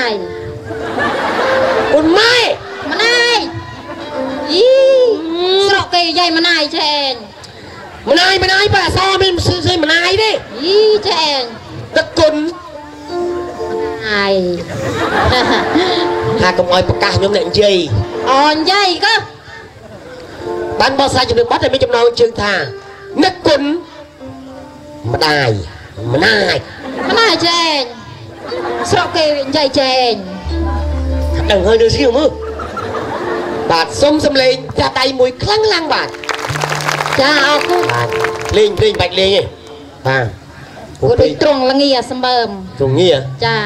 អាយគុណម៉ែម្នាយអីស្រកគេយាយម្នាយចេងម្នាយម្នាយបើអសមានស្អីម្នាយទេអីចេងទឹកគុណអាយថាកុំឲ្យប្រកាសខ្ញុំអ្នកនិយាយអូនយាយក៏បានបោះសាច់ជំនឿបាត់តែមានចំណងជើងថានឹកគុណម្ដាយម្នាយម្នាយចេង ស្រកគេយាយចេងដឹងហើយនៅស្គីមើលបាទសុំសំលេងចាស់ដៃមួយខ្លាំងឡើងបាទចាអរគុណបាទលេងលេងបាច់លេងទេបាទពួកគួរពេដូចត្រង់លងាសម្បើមទ្រងាចា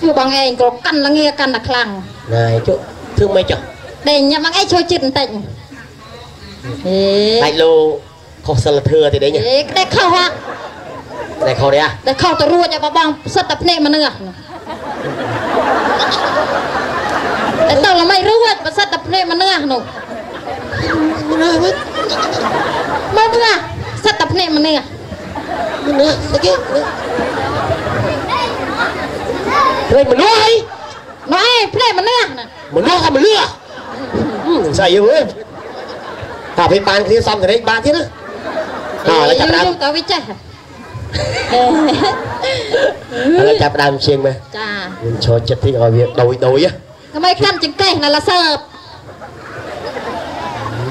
គឺបងឯងក៏កាន់លងាកាន់តែខ្លាំងណែចុះធ្វើមិនចុះដេញញ៉ាំបងឯងជួយចិត្តបន្តិចហេដាច់លោខុសសិលធម៌ទេដេញហេក្តែខុសហ่ะ តែខុសទេអាតែខុសទៅរួចឲ្យបងសិតតែភ្នែកមនុស្សតែតោះល្មីរួចបើសិតតែភ្នែកមនុស្សនោះមិនណាមិនមកមើលសិតតែភ្នែកមនុស្សមិនណាស្គីព្រៃមនុស្សហើយណែភ្នែកមនុស្សណាមនុស្សក៏មនុស្សស្អីយើតែពេលបានគ្នាសំតរេកបានទៀតណាអើឡើយចាប់ដើមក៏វាចេះ ឥឡូវចាប់ដើមជាងមើលចាខ្ញុំឈរចិត្តតិចឲ្យវាដូចដូចថ្មីកាន់ចង្កេះណាឡាសើប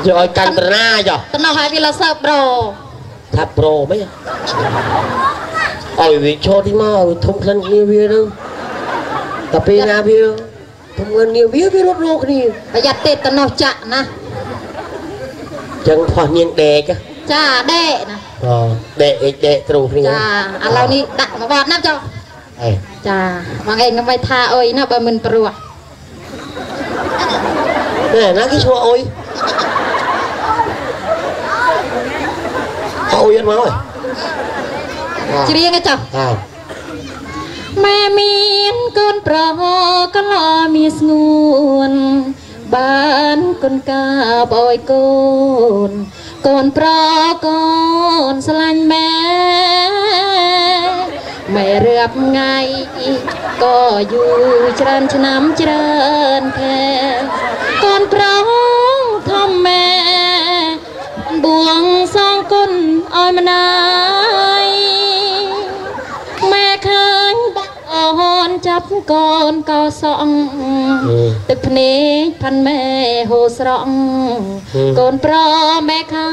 យកឲ្យកាន់ត្រណាចុះតំណោះឲ្យវាឡាសើបប្រថាប្រូមិនឲ្យវាឈរទីមកឲ្យធំក្លិនគ្នាវាទៅតែពេលណាវាធំក្លិនគ្នាវាវារត់រោគ្នាប្រយ័ត្នទេតំណោះចាក់ណាចឹងផោះនាងដេកចាដេកណាអូ ដេកអេកដេកទ្រូគ្នាចាឥឡូវនេះដាក់មកបត់ណាចុះអេចាបងឯងនឹងមិនថាអុយណាបើមិនព្រោះណែណាគេឈ្មោះអុយអុយអត់មកអើយច្រៀងឯចុះអើម៉ែមានកូនប្រុសកន្លមានស្ងួន បានកូនកាបអើយកូន កូនប្រុសកូនស្រឡាញ់ម៉ែម៉ែរៀបថ្ងៃក៏យូរច្រើនឆ្នាំច្រើនខែកូនប្រុសធំម៉ែបួងសងគុណឲ្យម្ដាយ ប់កូនកោសក់ទឹកភ្នែកផាន់ម៉ែហូរស្រក់កូនប្រម៉ែខា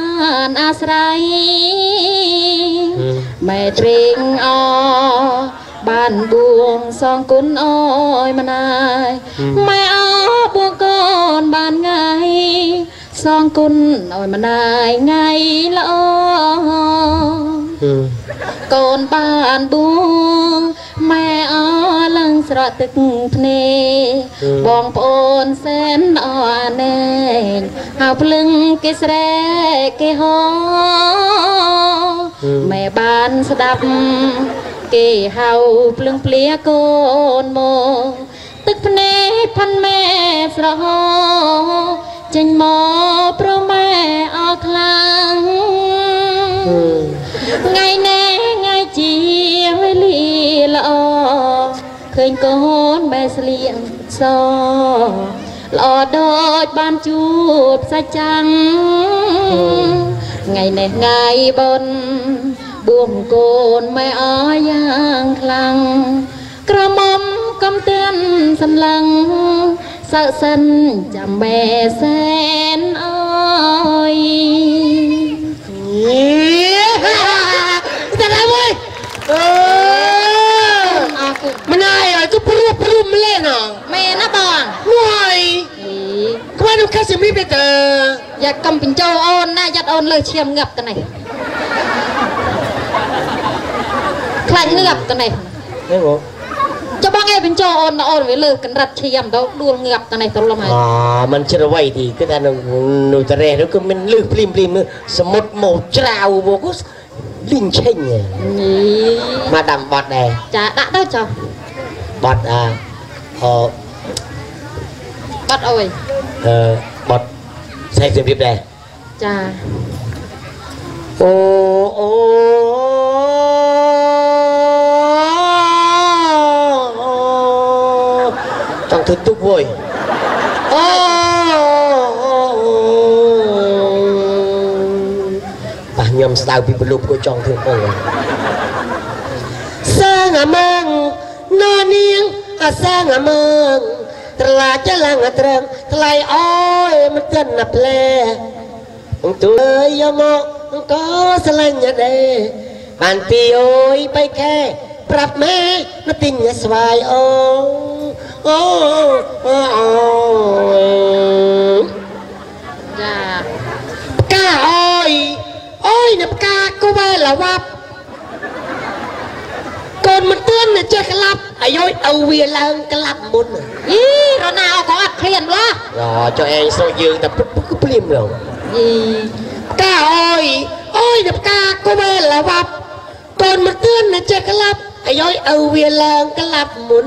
នអាស្រ័យម៉ែត្រេងអបានបួងសងគុណអើយម្នាយម៉ែអើបួងកូនបានថ្ងៃសងគុណអើយម្នាយថ្ងៃល្អកូនបានបួងម៉ែអឡើង ស្រក់ទឹកភ្នែកបងប្អូនសែនអណែងហៅភ្លឹងគេស្រែកគេហោម៉ែបានស្ដាប់គេហៅភ្លឹងភ្លាកូនមកទឹកភ្នែកផាន់ម៉ែស្រហោចេញមក ញកូនបែស្លៀងសល្អដូចបានជួបសាច់ចាំងថ្ងៃនេះថ្ងៃបុណ្យបួងកូនម៉ែអរយ៉ាងខ្លាំងក្រមុំកំទានសំឡឹងសើសិនចាំបែសែនអើយតែឡើយមើលអឺ អរគុណ ម្នាយអើយគឺព្រោះព្រោះម្លេះណោះ មែនណាបង មួយ អី ក្បានោះខាសមីបេតើយ៉ាត់កំបញ្ចោអូនណាយ៉ាត់អូនលើឈាមងាប់ទៅនេះខ្លាចងាប់ទៅនេះហេបងចុះបងឯងបញ្ចោអូនណាអូនវាលើកណ្រិតឈាមទៅដួលងាប់ទៅនេះទៅលំហើយអมันជ្រវៃទីគឺថានៅនៅតរេះនោះគឺមិនលឺភ្លាមភ្លាមសមុទ្រមកច្រាវមកគឺលីងឆេញនេះមកដាំបត់ដែរចាដាក់ទៅចុះបត់អាអបាត់អើយអឺ បត់ផ្សេងផ្សេងទៀតដែរចាអូអូចង់ធ្វើទុកវយអូប៉ះញ៉ាំស្ដៅពីប្រលប់ក៏ចង់ធ្វើផងសាងអាម៉ងននាងអាសាងអាម៉ង ត្រឡាចឡើងអាត្រឹងថ្លៃអើយមិនកិនណាផ្លែអង្គទួយយកមកអង្គក៏ស្រឡាញ់ដែរបានពីអើយបៃខែប្រាប់ម៉ែនៅទិញស្វាយអូអូអូអូចាផ្កាអើយអើយនៅផ្កាគូវែលវាប់កូនមិនទឿននៅចេះក្លាប់ អាយុឲ្យវាឡើងក្លាប់មុនអីរណាអក៏អត់ឃ្លានឡោះយោចុះឯងស្រុកយើងតែពុកពុកគឺភ្លាមឡងអីផ្កាអើយអើយនៅផ្កាគូវែលវាប់កូនមិនទឿននៅចេះក្លាប់អាយុឲ្យវាឡើងក្លាប់មុន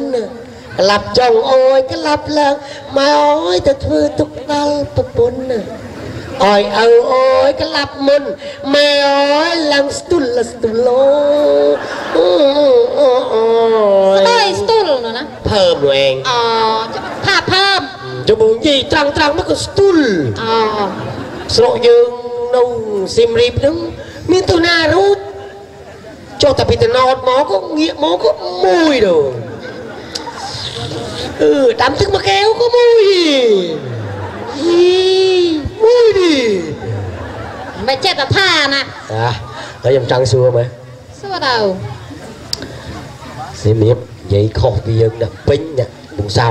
ក្លាប់ចង់អើយក្លាប់ឡើងមកអើយទៅធ្វើទុកដល់ប្រពន្ធណាអើយអើអើយក្លាប់មុនម៉ែអើយឡើងស្ទុលស្ទុលអូអូអូស្ដីស្ទុលនោះណា ភើមនោះឯងអូថាភើមចុះមកនិយាយត្រង់ត្រង់មកក៏ស្ទុលអូស្រុកយើងនៅស៊ីមរីបហ្នឹងមានទូណារូបចុះតែពីតំណតមកក៏ងាកមកក៏មួយទៅអឺដាំទឹកមួយកែវក៏មួយអីមួយឌីមិនចេះតែថាណាអាហើយខ្ញុំចង់សួរមើលសួរទៅសៀមរាប និយាយខុសពីយើងណាស់ពេញណាស់ពងសៅ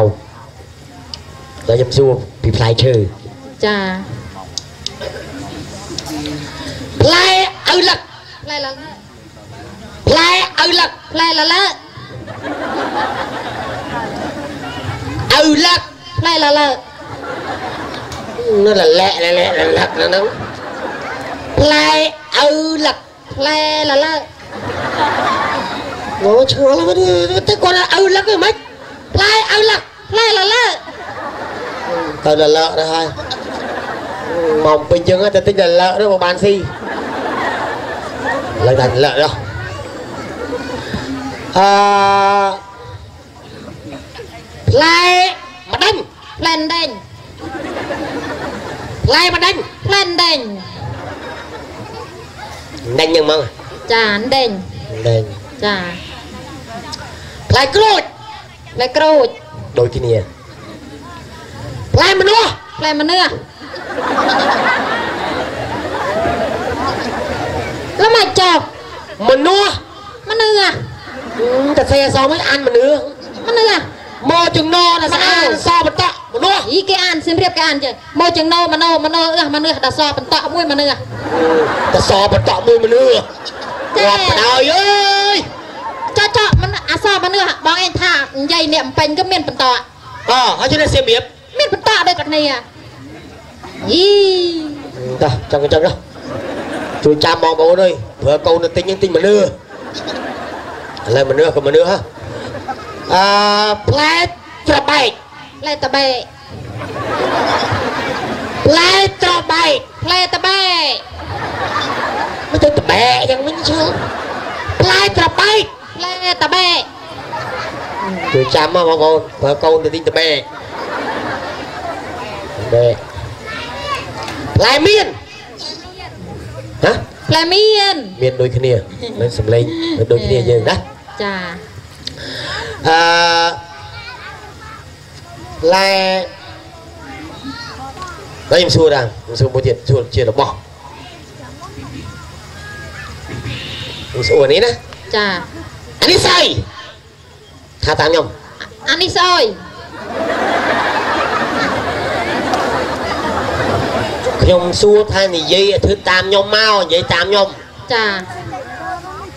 ដល់ខ្ញុំសួរពីផ្លែឈើចាផ្លែឪលឹកផ្លែលលផ្លែឪលឹកផ្លែលលឪលឹកផ្លែលលនោះលលែកលលែកលលឹកហ្នឹងផ្លែឪលឹកផ្លែលល អូឆ្ងល់ហ្នឹងទៅគាត់ថាឪលឹកហ្នឹងមិនផ្លែឪលឹកផ្លែលលទៅលលឹកទៅហើយមកពេញយើងទៅទិញលលឹកទៅមកបានស៊ីឡើងតែលលឹកដល់អឺ ផ្លែក្រូចផ្លែក្រូចដូចគ្នាផ្លែម្នាស់ផ្លែម្នាស់លំអាចប់ម្នាស់ម្នាស់តែសេះអសមិនអានម្នាស់ម្នាស់មកចង្ណោដល់ស្អាតសបន្តមនុស្សយីគេអានសៀមរាបគេអានចេះមកចង្ណោមណោមណោអឺមនុស្សដល់សបន្តមួយមនុស្សដល់សបន្តមួយមនុស្សគាត់បដហើយអើយ ចោចោមិនអសមនឿបងឯងថានិយាយនេះអំពេញក៏មានបន្តអហើយជិះសៀមរាបមានបន្តដូចគ្នាយីតោះចង់ចង់ជួយចាំបងប្អូនអើយព្រោះកូនទៅទិញនឹងទិញម្នឿឥឡូវម្នឿក៏ម្នឿហ៎អឺផ្លែត្របែកផ្លែតបេផ្លែត្របែកផ្លែតបេមិនទៅត្បែកយ៉ាងមិនជឿផ្លែត្របែកផ្លែ តបេជួយចាំមកបងប្អូនបើកូនទៅទិញត្បែកត្បែកផ្លែមៀនហ៎ផ្លែមៀនមានដូចគ្នាមិនសំឡេងមិនដូចគ្នាយើងណាចាអឺផ្លែតែខ្ញុំសួរដែរខ្ញុំសួរមួយទៀតសួរជារបស់ខ្ញុំសួរនេះណាចា អានេះស្អីថាតាមខ្ញុំអានេះស្អុយខ្ញុំសួរថានិយាយឲ្យធ្វើតាមខ្ញុំមកនិយាយតាមខ្ញុំចា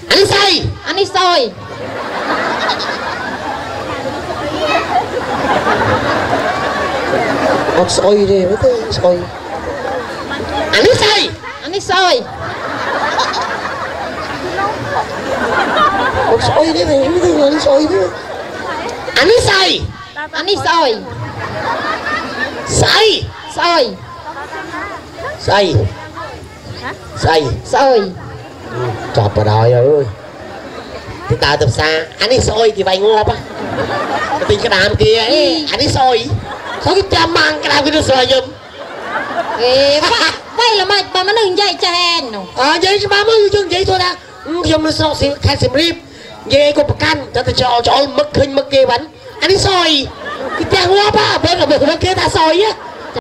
អានេះស្អីអានេះស្អុយអត់ស្អុយទេមើលទៅស្អុយអានេះស្អីអានេះស្អុយ អត់ស្អុយទេមើលទៅអានេះស្អុយទេអានេះស្អីអានេះស្អុយស្អីស្អុយស្អីស្អីស្អុយចាប់បដ ாய் អើយទីដើរទៅផ្សារអានេះស្អុយគេវាយងាប់ហ៎ទិញក្តាមគេអីអានេះសយសយគេចាំម៉ាំងក្តាមគេទៅសយខ្ញុំអេវ៉ៃល្មិចបើមនុស្សនិយាយចែងនោះអើនិយាយច្បាស់មកយើងនិយាយទៅថាខ្ញុំនៅស្រុកស៊ីខេត្តសៀមរាបនិ យាយក៏ប្រកាន់តែទៅចោលចោលមឹកឃើញមឹកគេបានអានេះសយគេផ្ទះងាប់ហ่าបើក៏បើគេថាសយ